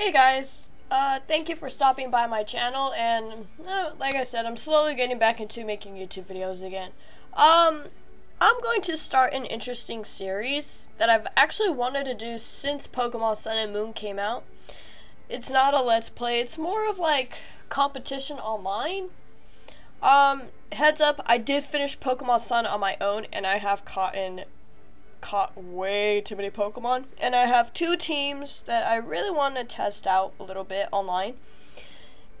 Hey guys, uh, thank you for stopping by my channel, and uh, like I said, I'm slowly getting back into making YouTube videos again. Um, I'm going to start an interesting series that I've actually wanted to do since Pokemon Sun and Moon came out. It's not a Let's Play, it's more of like competition online. Um, heads up, I did finish Pokemon Sun on my own, and I have caught in caught way too many Pokemon. And I have two teams that I really want to test out a little bit online.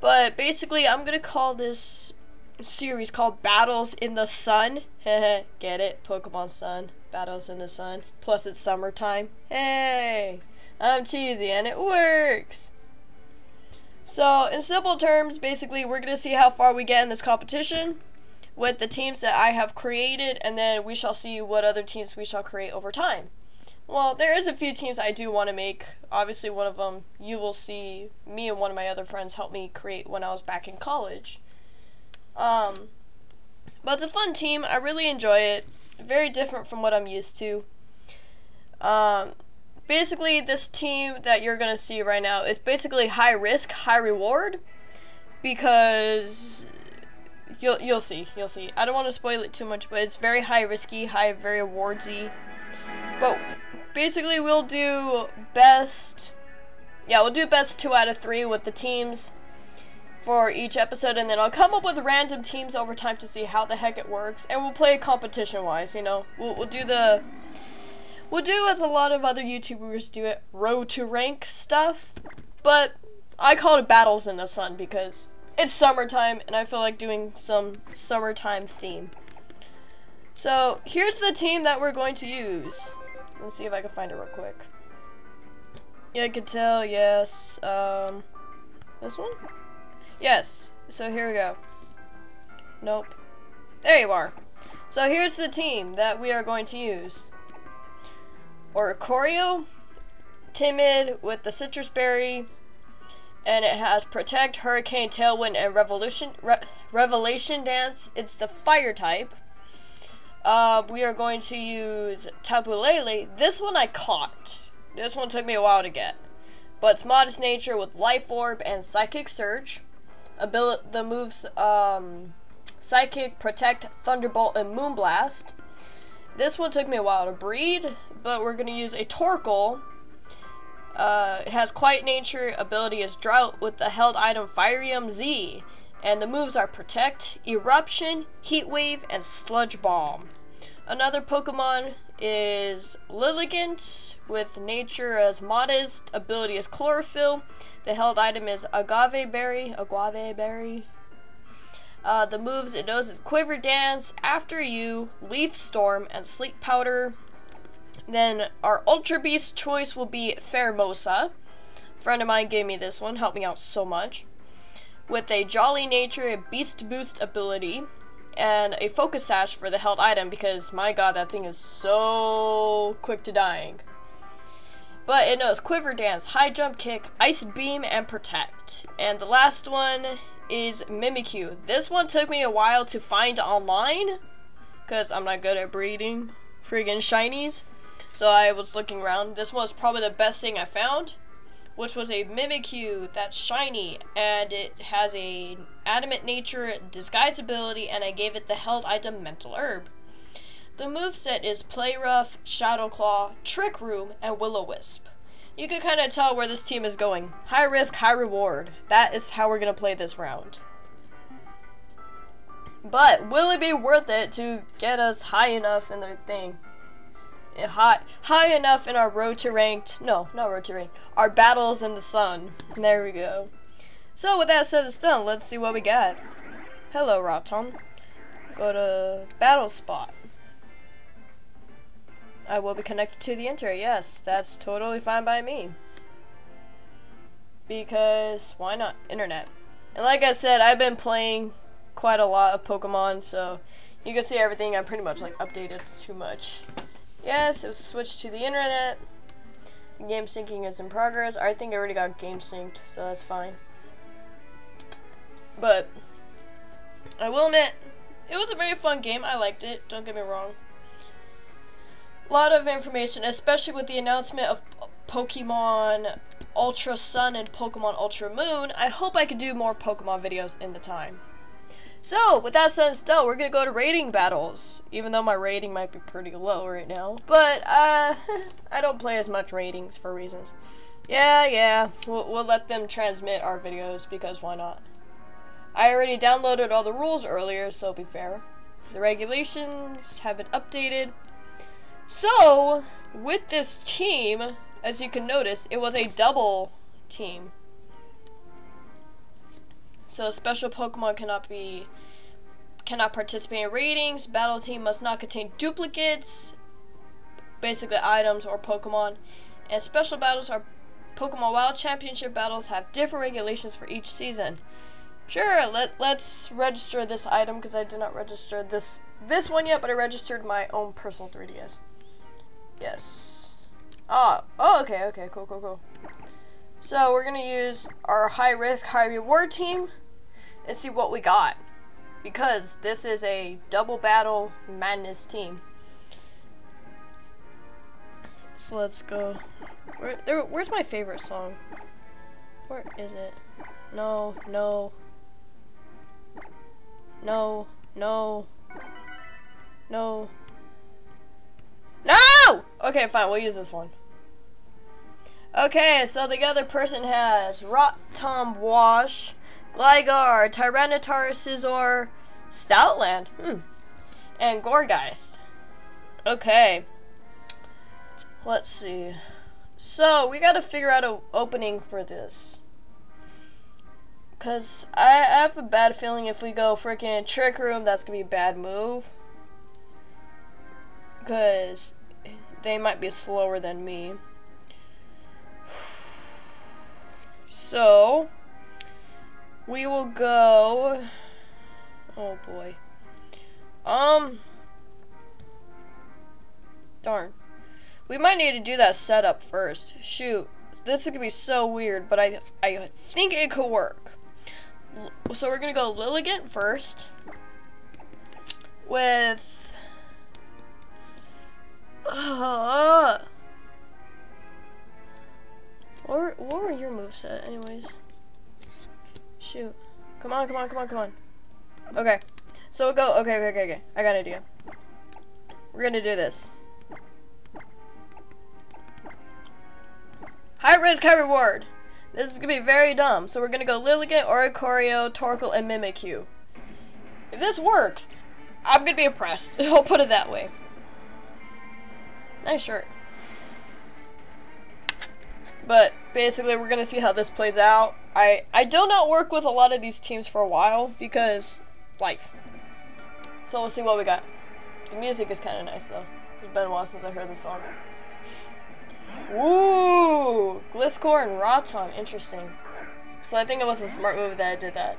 But basically, I'm going to call this series called Battles in the Sun. Get it? Pokemon Sun. Battles in the Sun. Plus, it's summertime. Hey! I'm cheesy and it works! So, in simple terms, basically, we're going to see how far we get in this competition with the teams that I have created, and then we shall see what other teams we shall create over time. Well, there is a few teams I do want to make. Obviously, one of them you will see me and one of my other friends help me create when I was back in college. Um, but it's a fun team. I really enjoy it. Very different from what I'm used to. Um, basically, this team that you're going to see right now is basically high risk, high reward. Because You'll you'll see. You'll see. I don't want to spoil it too much, but it's very high risky, high very awardsy. But basically, we'll do best. Yeah, we'll do best two out of three with the teams for each episode, and then I'll come up with random teams over time to see how the heck it works, and we'll play competition-wise. You know, we'll we'll do the. We'll do as a lot of other YouTubers do it, row to rank stuff, but I call it battles in the sun because it's summertime, and I feel like doing some summertime theme. So, here's the team that we're going to use. Let's see if I can find it real quick. Yeah, I can tell, yes. Um, this one? Yes. So here we go. Nope. There you are. So here's the team that we are going to use. Oricorio, Timid with the Sitrus Berry, and it has Protect, Hurricane, Tailwind, and Revolution Re Revelation Dance. It's the fire type. Uh, we are going to use Tapu Lele. This one I caught. This one took me a while to get. But it's Modest Nature with Life Orb and Psychic Surge. Abil the moves um, Psychic, Protect, Thunderbolt, and Moonblast. This one took me a while to breed, but we're going to use a Torkoal uh, has Quiet Nature, ability is Drought with the held item Firium Z. And the moves are Protect, Eruption, Heat Wave, and Sludge Bomb. Another Pokemon is Lilligant with Nature as Modest, ability is Chlorophyll. The held item is Aguav Berry, Aguav Berry. Uh, the moves it knows is Quiver Dance, After You, Leaf Storm, and Sleep Powder. Then our Ultra Beast choice will be Pheromosa. Friend of mine gave me this one, helped me out so much. With a Jolly Nature, a Beast Boost ability, and a Focus Sash for the held item because my god, that thing is so quick to dying. But it knows Quiver Dance, High Jump Kick, Ice Beam, and Protect. And the last one is Mimikyu. This one took me a while to find online because I'm not good at breeding friggin' shinies. So I was looking around. This was probably the best thing I found, which was a Mimikyu that's shiny, and it has a adamant nature disguise ability, and I gave it the held item Mental Herb. The moveset is Play Rough, Shadow Claw, Trick Room, and Will-O-Wisp. You can kind of tell where this team is going. High risk, high reward. That is how we're going to play this round. But will it be worth it to get us high enough in the thing? High high enough in our road to ranked no not road to ranked our battles in the sun. There we go. So with that said it's done. Let's see what we got. Hello Rotom. Go to battle spot. I will be connected to the internet yes that's totally fine by me. Because why not internet? And like I said I've been playing quite a lot of Pokemon so you can see everything. I'm pretty much like updated too much Yes, it was switched to the internet. The Game syncing is in progress. I think I already got game synced, so that's fine. But, I will admit, it was a very fun game. I liked it, don't get me wrong. A lot of information, especially with the announcement of Pokemon Ultra Sun and Pokemon Ultra Moon, I hope I can do more Pokemon videos in the time. So, with that said and still, we're gonna go to rating battles. Even though my rating might be pretty low right now. But, uh, I don't play as much ratings for reasons. Yeah, yeah, we'll, we'll let them transmit our videos because why not? I already downloaded all the rules earlier, so be fair. The regulations have been updated. So, with this team, as you can notice, it was a double team. So special Pokemon cannot be cannot participate in ratings. Battle team must not contain duplicates, basically items or Pokemon. And special battles are Pokemon World Championship battles have different regulations for each season. Sure, let, let's register this item because I did not register this this one yet, but I registered my own personal 3DS. Yes. Ah, oh, okay, okay, cool, cool, cool. So we're gonna use our high risk, high reward team and see what we got. Because this is a double battle madness team. So let's go. Where, there, where's my favorite song? Where is it? No, no. No, no. No. No! Okay, fine, we'll use this one. Okay, so the other person has Rotom Wash, Gligar, Tyranitar, Scizor, Stoutland, hmm, and Gourgeist. Okay. Let's see. So, we gotta figure out an opening for this. Because I have a bad feeling if we go freaking Trick Room, that's gonna be a bad move. Because they might be slower than me. So, we will go. Oh boy. Um. Darn. We might need to do that setup first. Shoot. This is gonna be so weird, but I I think it could work. So we're gonna go Lilligant first. With Come on, come on, come on, come on. Okay. So we'll go, okay, okay, okay, okay. I got an idea. We're gonna do this. High risk, high reward. This is gonna be very dumb. So we're gonna go Lilligant, Oricorio, Torkoal, and Mimikyu. If this works, I'm gonna be impressed. I'll put it that way. Nice shirt. But basically, we're gonna see how this plays out. I I do not work with a lot of these teams for a while because life. So we'll see what we got. The music is kind of nice though. It's been a while since I heard this song. Ooh, Gliscor and Rotom, interesting. So I think it was a smart move that I did that.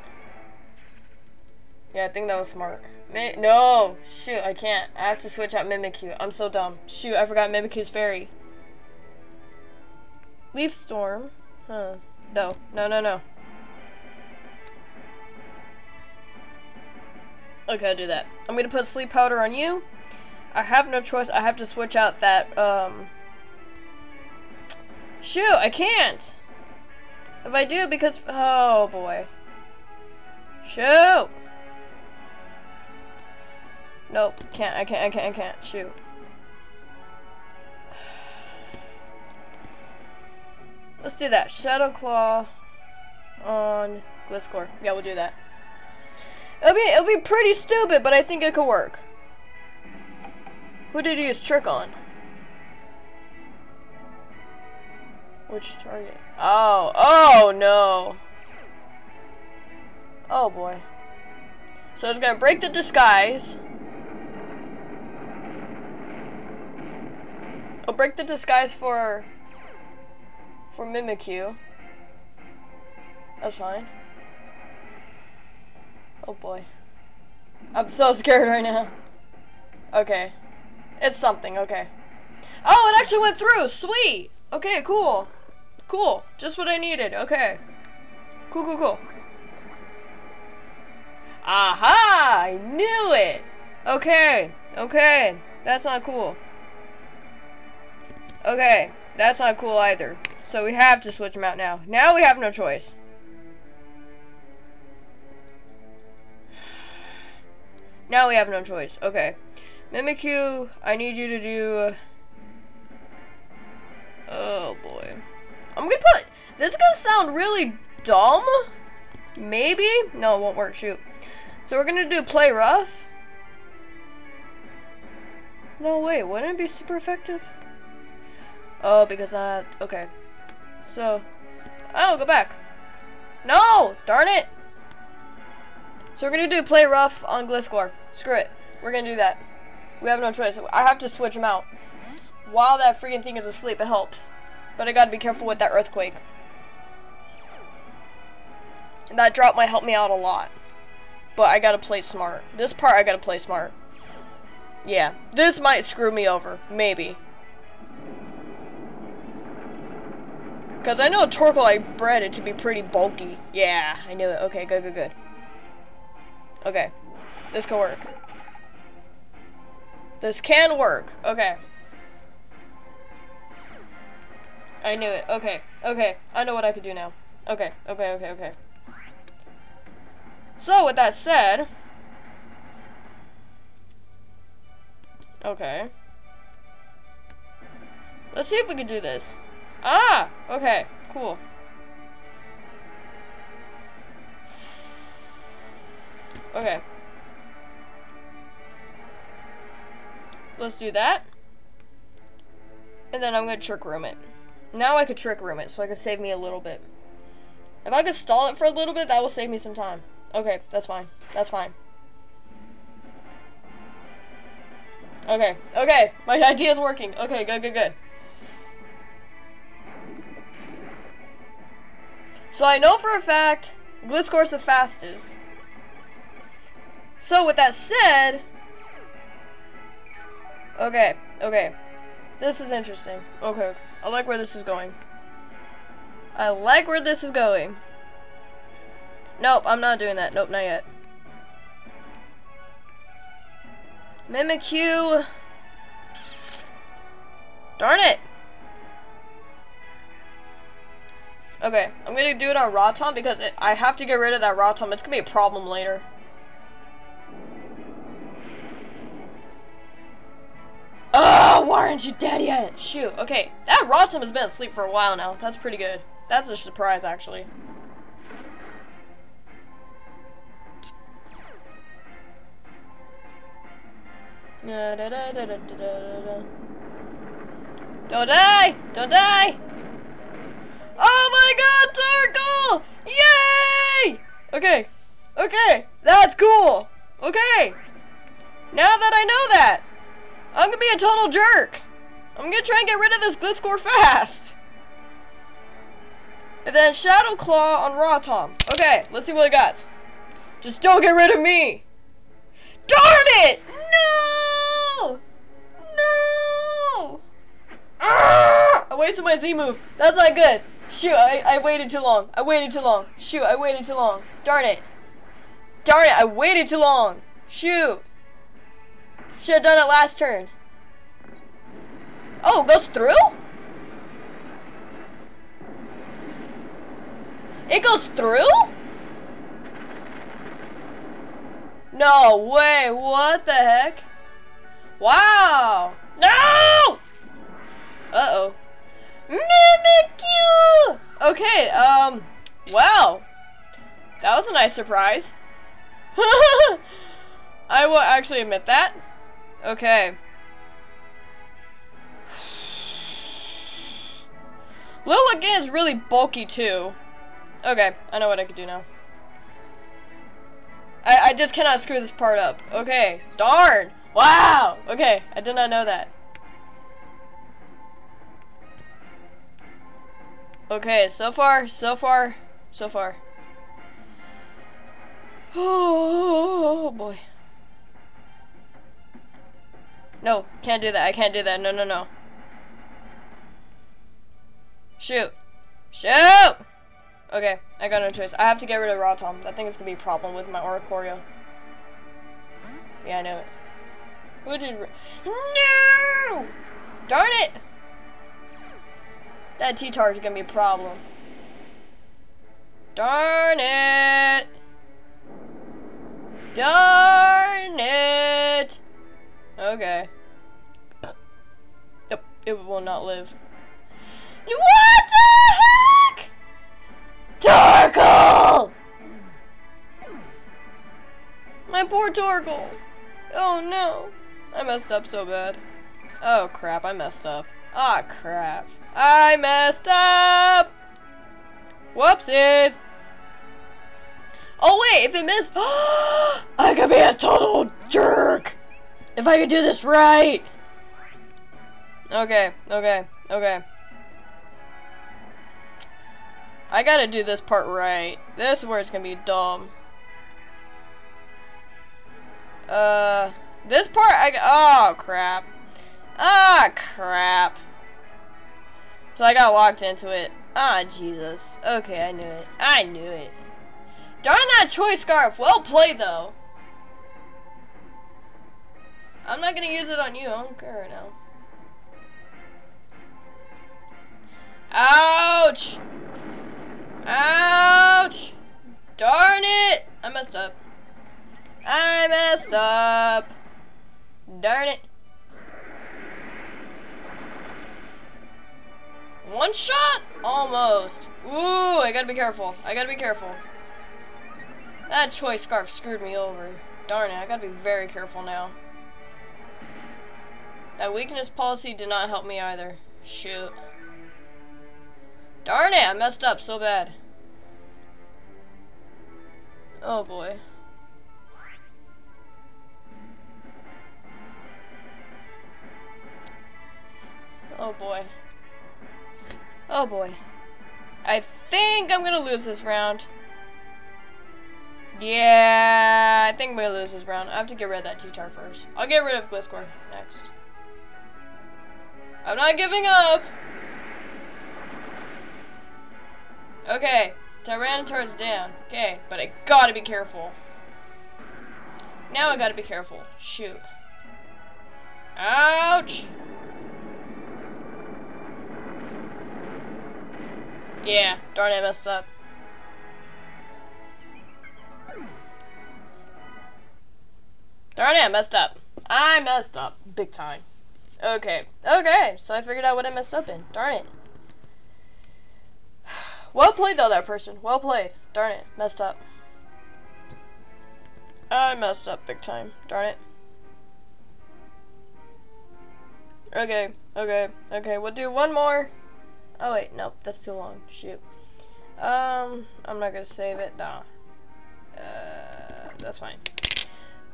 Yeah, I think that was smart. Mi no, shoot, I can't. I have to switch out Mimikyu. I'm so dumb. Shoot, I forgot Mimikyu's fairy. Leaf Storm. Huh. No, no, no, no. Okay, I'll do that. I'm gonna put Sleep Powder on you. I have no choice. I have to switch out that, um... Shoot, I can't! If I do, because... Oh, boy. Shoot! Nope, can't, I can't, I can't, I can't. Shoot. Let's do that. Shadow Claw on Gliscor. Yeah, we'll do that. It'll be it'll be pretty stupid, but I think it could work. Who did he use trick on? Which target? Oh, oh no. Oh boy. So it's gonna break the disguise. I'll break the disguise for for Mimikyu. That's fine. Oh boy. I'm so scared right now. Okay. It's something, okay. Oh, it actually went through! Sweet! Okay, cool. Cool. Just what I needed. Okay. Cool, cool, cool. Aha! I knew it! Okay. Okay. That's not cool. Okay. That's not cool either. So we have to switch them out now. Now we have no choice. Now we have no choice. Okay. Mimikyu, I need you to do... Uh, oh, boy. I'm gonna put... This is gonna sound really dumb. Maybe? No, it won't work. Shoot. So we're gonna do play rough. No, wait. Wouldn't it be super effective? Oh, because I... Okay. So... Oh, go back. No! Darn it! So we're gonna do play rough on Gliscor. Screw it. We're gonna do that. We have no choice. I have to switch him out. While that freaking thing is asleep, it helps. But I gotta be careful with that earthquake. And that drop might help me out a lot. But I gotta play smart. This part I gotta play smart. Yeah. This might screw me over. Maybe. Because I know Torkoal I bred it to be pretty bulky. Yeah, I knew it. Okay, good, good, good. Okay. This can work. This can work. Okay. I knew it. Okay. Okay. I know what I could do now. Okay. Okay, okay, okay. So, with that said... Okay. Let's see if we can do this. Ah! Okay, cool. Okay. Let's do that. And then I'm gonna trick room it. Now I could trick room it, so I can save me a little bit. If I could stall it for a little bit, that will save me some time. Okay, that's fine. That's fine. Okay, okay, my idea is working. Okay, good, good, good. So I know for a fact Gliscor's the fastest. So with that said, okay, okay, this is interesting. Okay, I like where this is going. I like where this is going. Nope, I'm not doing that. Nope, not yet. Mimikyu. Darn it. Okay, I'm gonna do it on Rotom because it, I have to get rid of that Rotom. It's gonna be a problem later. Oh, why aren't you dead yet? Shoot, okay. That Rotom has been asleep for a while now. That's pretty good. That's a surprise, actually. Don't die! Don't die! Oh my god, Torkoal! Yay! Okay. Okay. That's cool. Okay. Now that I know that, I'm gonna be a total jerk. I'm gonna try and get rid of this Gliscor fast. And then Shadow Claw on Rotom. Okay, let's see what I got. Just don't get rid of me. Darn it! No! No! Ah! I wasted my Z move. That's not good. Shoot, I, I waited too long. I waited too long. Shoot, I waited too long. Darn it. Darn it, I waited too long. Shoot. Should have done it last turn. Oh, goes through? It goes through? No way, what the heck? Wow! No! Uh-oh. Mimikyu! Okay, um, well, that was a nice surprise. I will actually admit that. Okay. Lilligant is really bulky too. Okay, I know what I can do now. I, I just cannot screw this part up. Okay, darn! Wow! Okay, I did not know that. Okay, so far, so far, so far. Oh, boy. No, can't do that. I can't do that. No, no, no. Shoot. Shoot! Okay, I got no choice. I have to get rid of Rotom. That thing is gonna be a problem with my Oricorio. Yeah, I know it. Who did... No! Darn it! That T-tar is gonna be a problem. Darn it! Darn it! Okay. Yep, it will not live. What the heck? Torkoal! My poor Torkoal. Oh no. I messed up so bad. Oh crap, I messed up. Ah oh, crap. I messed up! Whoopsies! Oh wait, if it missed, I could be a total jerk! If I could do this right! Okay, okay, okay. I gotta do this part right. This is where it's gonna be dumb. Uh, this part, I, oh crap. Ah, crap. So I got walked into it. Ah, Jesus. Okay, I knew it. I knew it. Darn that choice scarf. Well played, though. I'm not gonna use it on you. I don't care right now. Ouch! Ouch! Darn it! I messed up. I messed up. Darn it. One shot? Almost. Ooh, I gotta be careful. I gotta be careful. That choice scarf screwed me over. Darn it, I gotta be very careful now. That weakness policy did not help me either. Shoot. Darn it, I messed up so bad. Oh boy. Oh boy. Oh boy. I think I'm gonna lose this round. Yeah, I think gonna lose this round. I have to get rid of that T-Tar first. I'll get rid of Gliscor next. I'm not giving up! Okay, Tyranitar's down. Okay, but I gotta be careful. Now I gotta be careful. Shoot. Ouch! Yeah, darn it, I messed up. Darn it, I messed up. I messed up. Big time. Okay. Okay, so I figured out what I messed up in. Darn it. Well played, though, that person. Well played. Darn it. Messed up. I messed up big time. Darn it. Okay, okay, okay. We'll do one more. Oh wait, nope, that's too long. Shoot. Um, I'm not gonna save it. Nah. Uh, that's fine.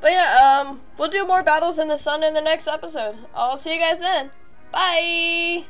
But yeah, um, we'll do more battles in the sun in the next episode. I'll see you guys then. Bye!